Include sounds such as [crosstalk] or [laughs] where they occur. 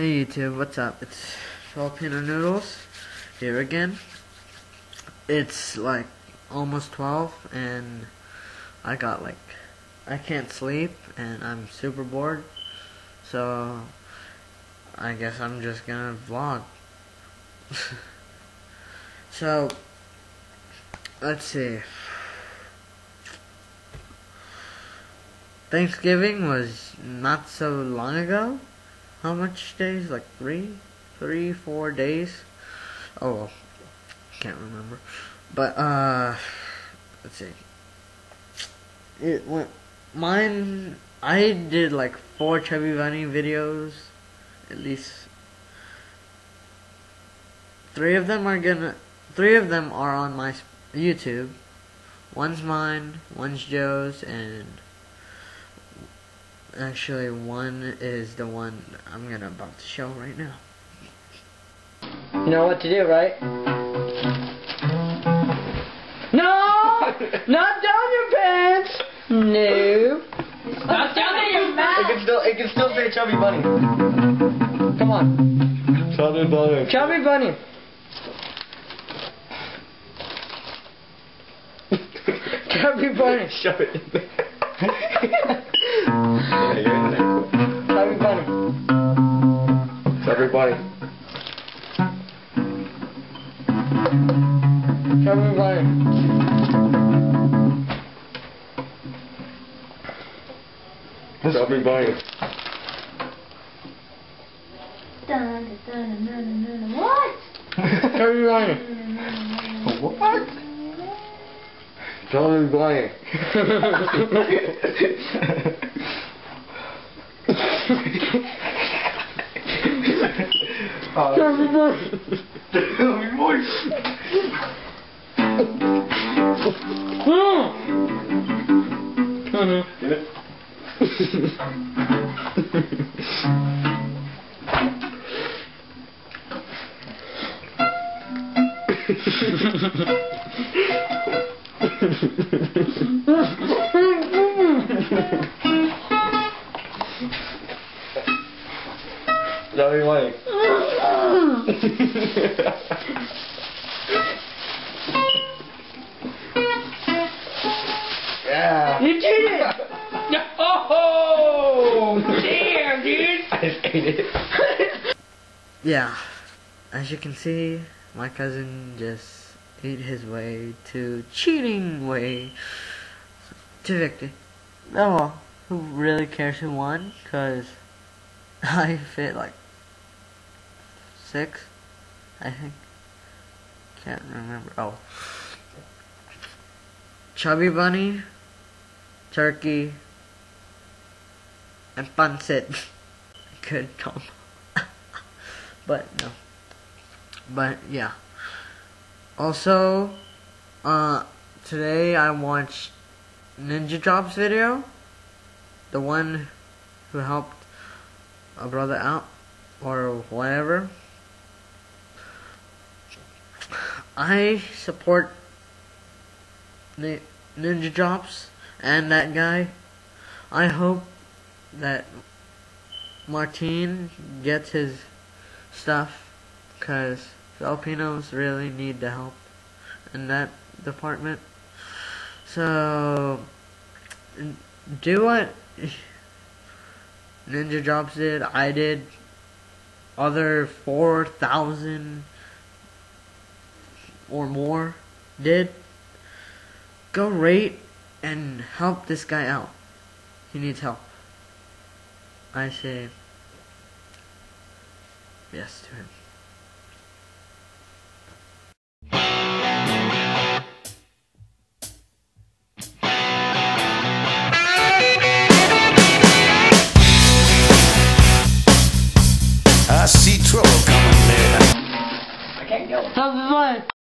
Hey YouTube, what's up? It's Filipino Noodles here again. It's like almost 12 and I got like I can't sleep and I'm super bored. So I guess I'm just gonna vlog. [laughs] so let's see. Thanksgiving was not so long ago. How much days? Like three? Three, days? Oh, can't remember. But, uh, let's see. It went, mine, I did like four Chubby Bunny videos. At least three of them are gonna, three of them are on my YouTube. One's mine, one's Joe's, and Actually, one is the one I'm gonna about to show right now. You know what to do, right? No! [laughs] Not down your pants! No. Not down your mouth! It can still, it can still say Chubby Bunny. Come on. Chubby Bunny. Chubby Bunny. [laughs] Chubby Bunny. Shove it in [laughs] there. Dun, dun, dun, dun. What? Bunny. What? Bunny. Mm. Get it? Chubby Bunny. yeah. You did it! [laughs] Oh! Damn, dude! I just ate it. [laughs] Yeah, as you can see, my cousin just his way to cheating way to victory. Oh who really cares who won? Cause [laughs] I fit like six, I think. Can't remember. Oh, chubby bunny, turkey, and pancit. [laughs] Good combo. [laughs] but no. But yeah. Also, uh, today I watched Ninja Drops video. The one who helped a brother out or whatever. I support Ninja Drops and that guy. I hope that Martine gets his stuff because Filipinos really need the help in that department. So, do what [laughs] Ninja Drops did, I did, other 4,000 or more did. Go rate and help this guy out. He needs help. I say yes to him. I